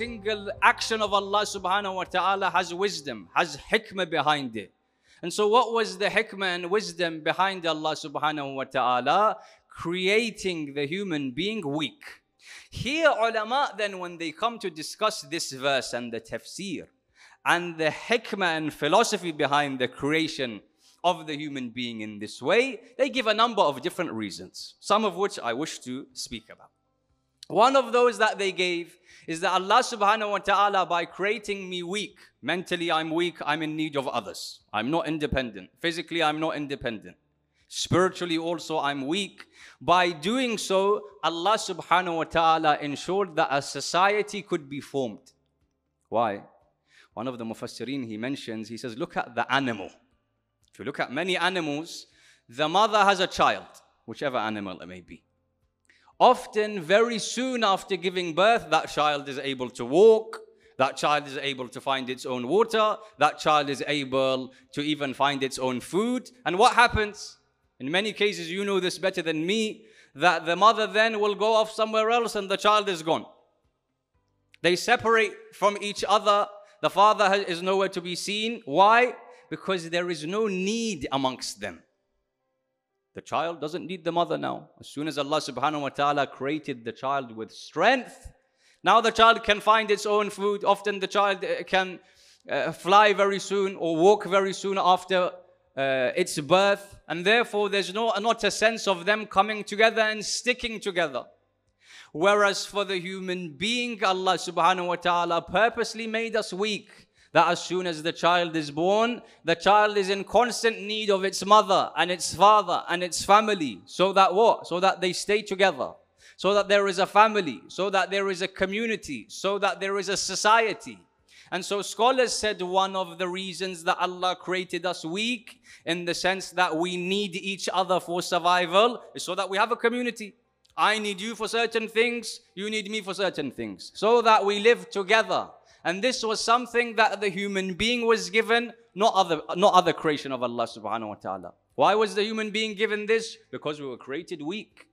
single action of Allah subhanahu wa ta'ala has wisdom, has hikmah behind it. And so, what was the hikmah and wisdom behind Allah subhanahu wa ta'ala? Creating the human being weak. Here, ulama, then, when they come to discuss this verse and the tafsir and the hikmah and philosophy behind the creation of the human being in this way, they give a number of different reasons, some of which I wish to speak about. One of those that they gave is that Allah subhanahu wa ta'ala, by creating me weak, mentally I'm weak, I'm in need of others. I'm not independent. Physically, I'm not independent. Spiritually, also, I'm weak. By doing so, Allah subhanahu wa ta'ala ensured that a society could be formed. Why? One of the mufassirin he mentions, he says, Look at the animal. If you look at many animals, the mother has a child, whichever animal it may be. Often, very soon after giving birth, that child is able to walk, that child is able to find its own water, that child is able to even find its own food. And what happens? In many cases, you know this better than me, that the mother then will go off somewhere else and the child is gone. They separate from each other. The father is nowhere to be seen. Why? because there is no need amongst them. The child doesn't need the mother now. As soon as Allah subhanahu wa ta'ala created the child with strength, now the child can find its own food. Often the child uh, can uh, fly very soon or walk very soon after uh, its birth. And therefore, there's no, not a sense of them coming together and sticking together. Whereas for the human being, Allah subhanahu wa ta'ala purposely made us weak that as soon as the child is born, the child is in constant need of its mother and its father and its family. So that what? So that they stay together. So that there is a family. So that there is a community. So that there is a society. And so scholars said one of the reasons that Allah created us weak in the sense that we need each other for survival is so that we have a community. I need you for certain things, you need me for certain things. So that we live together. And this was something that the human being was given, not other, not other creation of Allah subhanahu wa ta'ala. Why was the human being given this? Because we were created weak.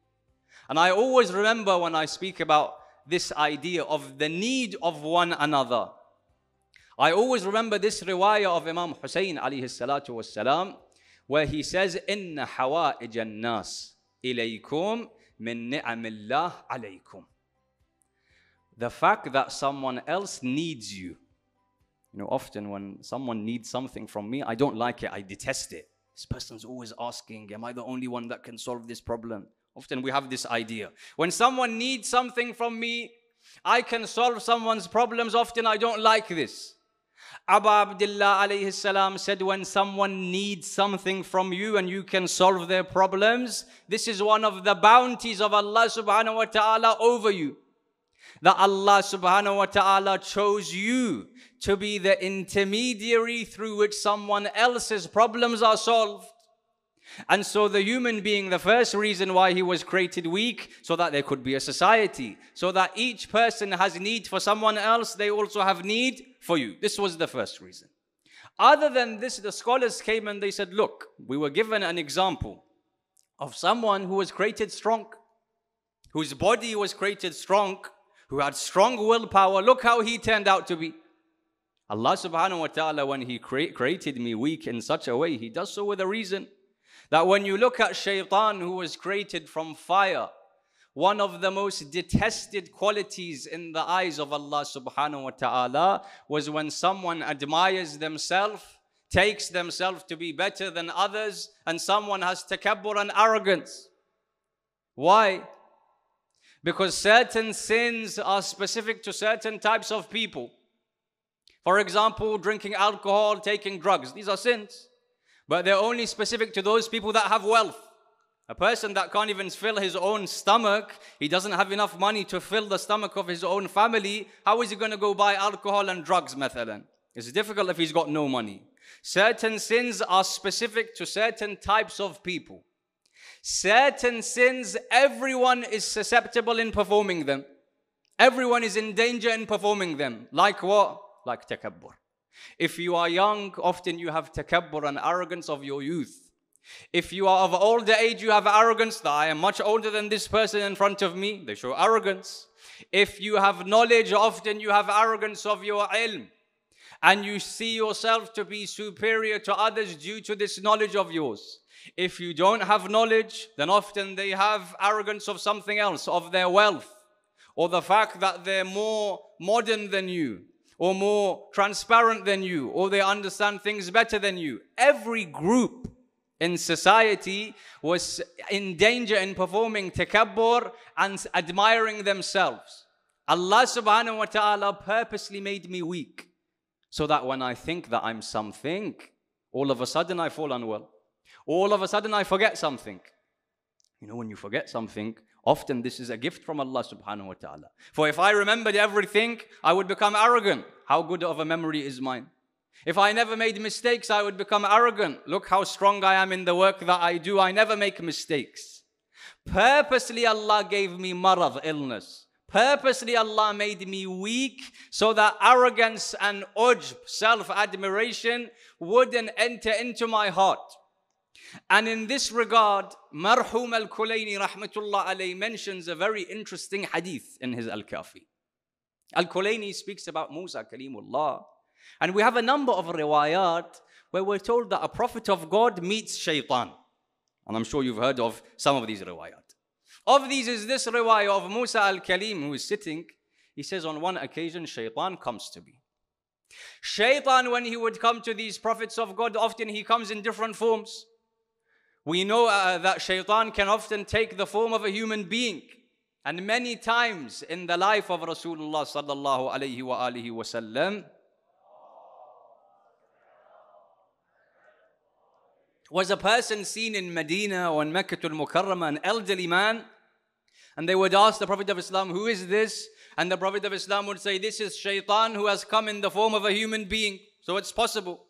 And I always remember when I speak about this idea of the need of one another. I always remember this riwayah of Imam Hussain alayhi salatu wasalam, where he says, Inna Hawa nas ilaykum min ni'amillah alaykum the fact that someone else needs you. You know, often when someone needs something from me, I don't like it, I detest it. This person's always asking, Am I the only one that can solve this problem? Often we have this idea. When someone needs something from me, I can solve someone's problems. Often I don't like this. Abu Abdullah alayhi salam said, When someone needs something from you and you can solve their problems, this is one of the bounties of Allah subhanahu wa ta'ala over you that Allah subhanahu wa ta'ala chose you to be the intermediary through which someone else's problems are solved. And so the human being, the first reason why he was created weak, so that there could be a society, so that each person has need for someone else, they also have need for you. This was the first reason. Other than this, the scholars came and they said, look, we were given an example of someone who was created strong, whose body was created strong, who had strong willpower. Look how he turned out to be. Allah subhanahu wa ta'ala, when He cre- created me weak in such a way, He does so with a reason. That when you look at shaitan, who was created from fire, one of the most detested qualities in the eyes of Allah subhanahu wa ta'ala was when someone admires themselves, takes themselves to be better than others, and someone has takabbur and arrogance. Why? Because certain sins are specific to certain types of people. For example, drinking alcohol, taking drugs, these are sins. But they're only specific to those people that have wealth. A person that can't even fill his own stomach, he doesn't have enough money to fill the stomach of his own family, how is he going to go buy alcohol and drugs, mathalan? It's difficult if he's got no money. Certain sins are specific to certain types of people. Certain sins, everyone is susceptible in performing them. Everyone is in danger in performing them. Like what? Like takabbur. If you are young, often you have takabbur and arrogance of your youth. If you are of older age, you have arrogance that I am much older than this person in front of me. They show arrogance. If you have knowledge, often you have arrogance of your ilm. And you see yourself to be superior to others due to this knowledge of yours. If you don't have knowledge, then often they have arrogance of something else, of their wealth, or the fact that they're more modern than you, or more transparent than you, or they understand things better than you. Every group in society was in danger in performing takabbur and admiring themselves. Allah subhanahu wa ta'ala purposely made me weak so that when I think that I'm something, all of a sudden I fall unwell. All of a sudden I forget something. You know, when you forget something, often this is a gift from Allah subhanahu wa ta'ala. For if I remembered everything, I would become arrogant. How good of a memory is mine? If I never made mistakes, I would become arrogant. Look how strong I am in the work that I do. I never make mistakes. Purposely, Allah gave me marad, illness. Purposely, Allah made me weak so that arrogance and ujb, self admiration, wouldn't enter into my heart. And in this regard, Marhum al Kulayni rahmatullah alayhi mentions a very interesting hadith in his Al Kafi. Al Kulayni speaks about Musa Kalimullah and we have a number of riwayat where we're told that a prophet of God meets shaitan. And I'm sure you've heard of some of these riwayat. Of these is this riwayah of Musa al-Kalim who is sitting. He says on one occasion, shaitan comes to me. Shaitan, when he would come to these prophets of God, often he comes in different forms. We know uh, that shaitan can often take the form of a human being. And many times in the life of Rasulullah sallallahu alayhi wa alihi wasallam, was a person seen in Medina or in Mecca al Mukarramah, an elderly man, and they would ask the Prophet of Islam, Who is this? And the Prophet of Islam would say, This is shaitan who has come in the form of a human being. So it's possible.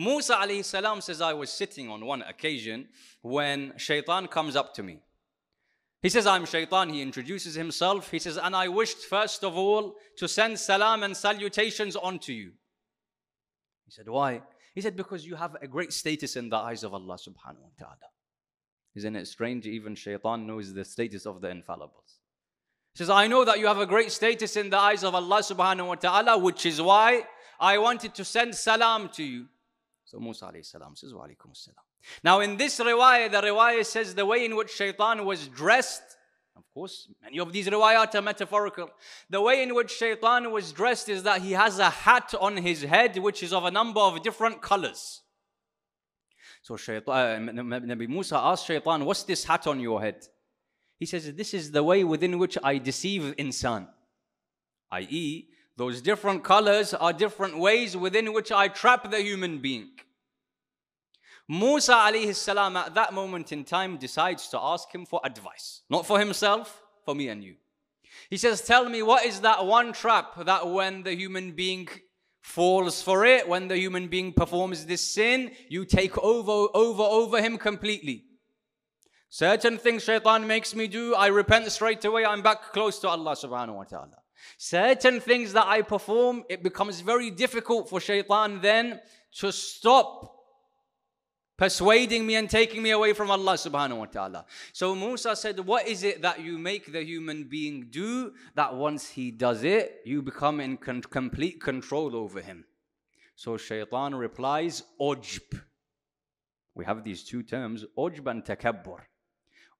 Musa alayhi salam says, I was sitting on one occasion when shaitan comes up to me. He says, I'm shaitan. He introduces himself. He says, and I wished first of all to send salam and salutations onto you. He said, why? He said, Because you have a great status in the eyes of Allah subhanahu wa ta'ala. Isn't it strange? Even shaitan knows the status of the infallibles. He says, I know that you have a great status in the eyes of Allah subhanahu wa ta'ala, which is why I wanted to send salam to you. So Musa alayhi salam says, Wa alaikum salam. Now in this riwayah, the riwayah says the way in which shaitan was dressed of course, many of these riwayat are metaphorical. The way in which shaitan was dressed is that he has a hat on his head which is of a number of different colors. So shaitan, uh, Nabi Musa asked shaitan, What's this hat on your head? He says, This is the way within which I deceive insan. I.e., those different colors are different ways within which I trap the human being. Musa alayhi salam at that moment in time decides to ask him for advice. Not for himself, for me and you. He says, Tell me, what is that one trap that when the human being falls for it, when the human being performs this sin, you take over, over, over him completely? Certain things shaitan makes me do, I repent straight away, I'm back close to Allah subhanahu wa ta'ala. Certain things that I perform, it becomes very difficult for shaitan then to stop persuading me and taking me away from Allah subhanahu wa ta'ala. So Musa said, What is it that you make the human being do that once he does it, you become in con- complete control over him? So shaitan replies, Ujb. We have these two terms, Ujb and takabbur.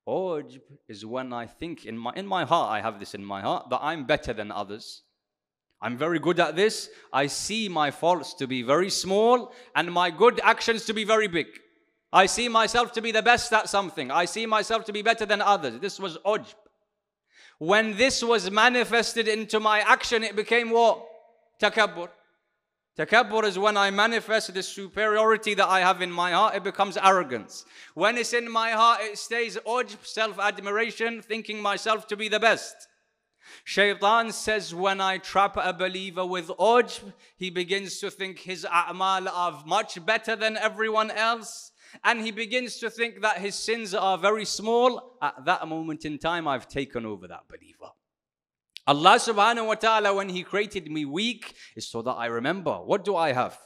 Ujb is when I think in my, in my heart, I have this in my heart, that I'm better than others. I'm very good at this. I see my faults to be very small and my good actions to be very big. I see myself to be the best at something. I see myself to be better than others. This was ujb. When this was manifested into my action, it became what? Takabbur. Takabbur is when I manifest the superiority that I have in my heart, it becomes arrogance. When it's in my heart, it stays ujb, self-admiration, thinking myself to be the best. Shaitan says when I trap a believer with ujb, he begins to think his a'mal are much better than everyone else and he begins to think that his sins are very small, at that moment in time, I've taken over that believer. Allah subhanahu wa ta'ala, when He created me weak, is so that I remember what do I have?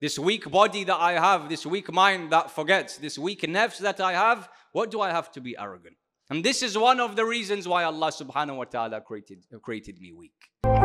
This weak body that I have, this weak mind that forgets, this weak nafs that I have, what do I have to be arrogant? And this is one of the reasons why Allah subhanahu wa ta'ala created, created me weak.